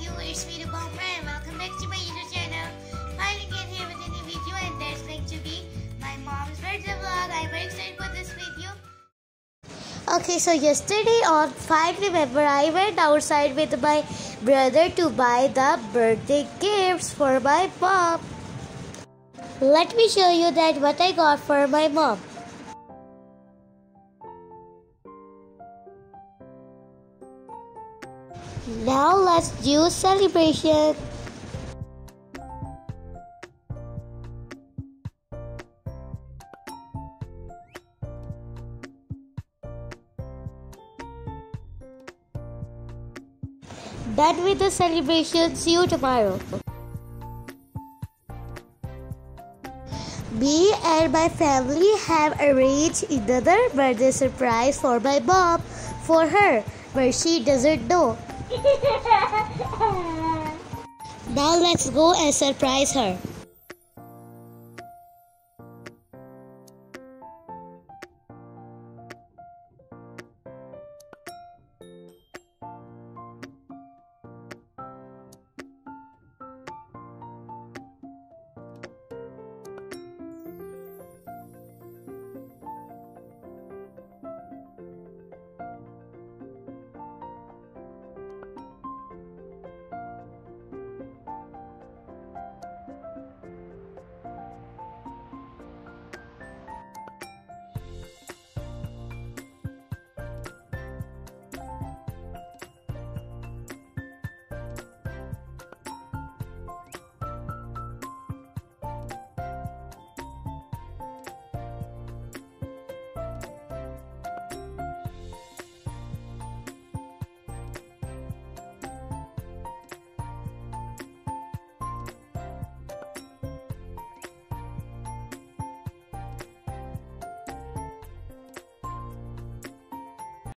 viewers, me the Bomber and welcome back to my YouTube channel. Finally again here with a new video and that's going to be my mom's birthday vlog. I'm very excited for this video. Okay, so yesterday on 5 November, I went outside with my brother to buy the birthday gifts for my mom. Let me show you that what I got for my mom. Now let's do celebration. Done with the celebration. See you tomorrow. Me and my family have arranged another birthday surprise for my mom for her, but she doesn't know. Now let's go and surprise her.